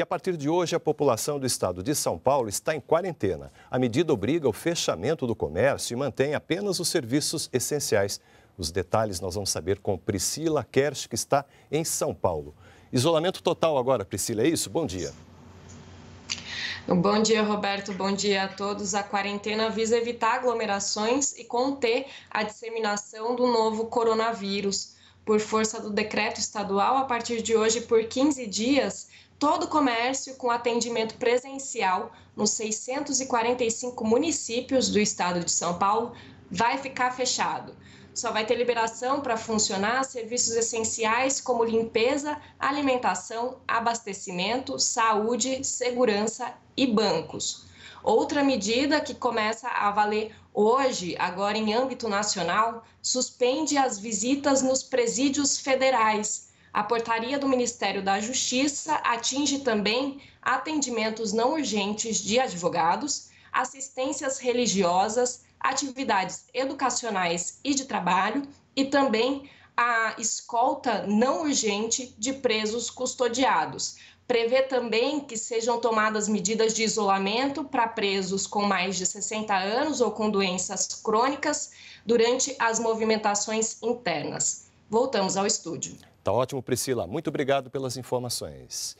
E a partir de hoje, a população do estado de São Paulo está em quarentena. A medida obriga o fechamento do comércio e mantém apenas os serviços essenciais. Os detalhes nós vamos saber com Priscila Kersh, que está em São Paulo. Isolamento total agora, Priscila, é isso? Bom dia. Bom dia, Roberto. Bom dia a todos. A quarentena visa evitar aglomerações e conter a disseminação do novo coronavírus. Por força do decreto estadual, a partir de hoje, por 15 dias, todo comércio com atendimento presencial nos 645 municípios do estado de São Paulo vai ficar fechado. Só vai ter liberação para funcionar serviços essenciais como limpeza, alimentação, abastecimento, saúde, segurança e bancos. Outra medida que começa a valer hoje, agora em âmbito nacional, suspende as visitas nos presídios federais a portaria do Ministério da Justiça atinge também atendimentos não urgentes de advogados, assistências religiosas, atividades educacionais e de trabalho e também a escolta não urgente de presos custodiados. Prevê também que sejam tomadas medidas de isolamento para presos com mais de 60 anos ou com doenças crônicas durante as movimentações internas. Voltamos ao estúdio. Tá ótimo, Priscila. Muito obrigado pelas informações.